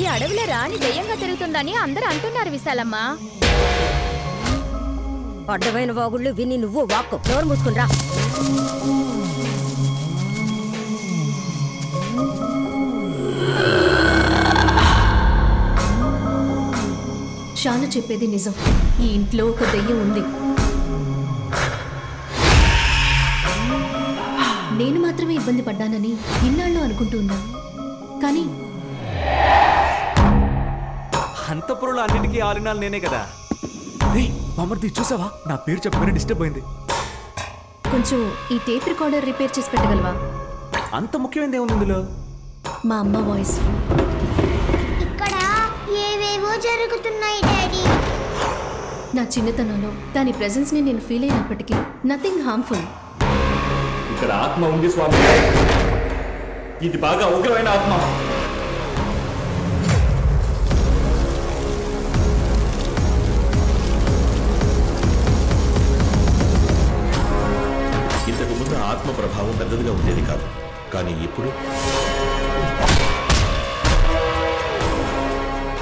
అడవిలో రాణి దయ్యంగా తిరుగుతుందని అందరూ అంటున్నారు విశాలమ్మ. అడ్డమైన వాగుళ్ళు విని నువ్వు వాక్కు. నోరు మూసుకునిరా షాను చెప్పేది నిజం. ఈ ఇంట్లో ఒక దెయ్యం ఉంది. నేను మాత్రమే ఇబ్బంది పడ్డానని ఇన్నాళ్ళు అనుకుంటూ ఉన్నాను కానీ అంతపురంలో అన్నిటికీ ఆలినాలు నేనే కదా. ఏయ్, బామ్మర్ది చూసావా? నా పేరు చెప్పగానే డిస్టర్బ్ అయింది. కొంచెం ఈ టేప్ రికార్డర్ రిపేర్ చేసి పెట్టగలవా? అంత ముఖ్యమైనది ఏముంది ఇందులో? మా అమ్మ వాయిస్. ఇక్కడ ఏవేవో జరుగుతున్నాయి డాడీ. నా చిన్నతనంలో దాని ప్రెజెన్స్ని నేను ఫీల్ అయినప్పటికీ నథింగ్ హార్మ్ఫుల్. ఇక్కడ ఆత్మ ఉంది స్వామి. ఇది బాగా ఉగ్రమైన ఆత్మ. ప్రభావం పెద్దదిగా ఉండేది కాదు. కానీ ఇప్పుడు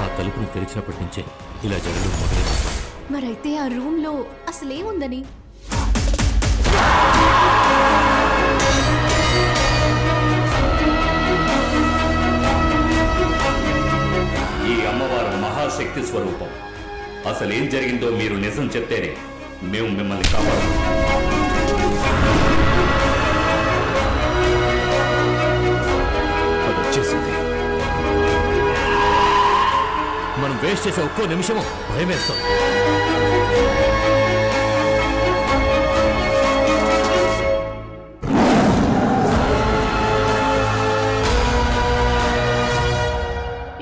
ఆ తలుపుని తెరిచినప్పటి నుంచే ఇలా జరగడం మొదలైంది. మరైతే ఆ రూమ్లో అసలేముందని? ఈ అమ్మవారు మహాశక్తి స్వరూపం. అసలేం జరిగిందో మీరు నిజం చెప్తేనే మేము మిమ్మల్ని కాపాడు మనం వేస్ట్ చేసే ఒక్కో నిమిషము భయమేస్తాం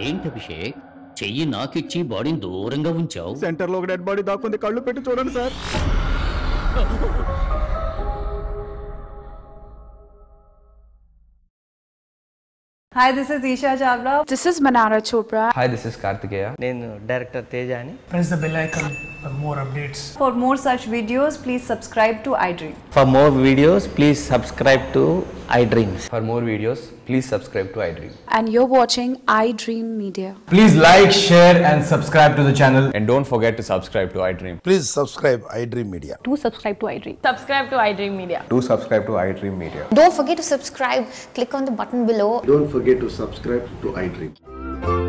ఏంటి అభిషేక్? చెయ్యి నాకిచ్చి బాడీని దూరంగా ఉంచావు. సెంటర్లో ఒక డెడ్ బాడీ దాక్కుంది కళ్ళు పెట్టి చూడండి sir. Hi, this is Isha Chavla. This is Manara Chopra. Hi, this is Kartikeya. Then director Tejani. Press the bell icon for more updates. For more such videos, please subscribe to iDream. For more videos, please subscribe to iDreams. For more videos, please subscribe to iDream. And you're watching iDream Media. Please like, share and subscribe to the channel. And don't forget to subscribe to iDream. Please subscribe iDream Media. To subscribe to iDream. Subscribe to iDream Media. Do subscribe to iDream Media. Don't forget to subscribe. Click on the button below. Don't forget forget to subscribe to iDream.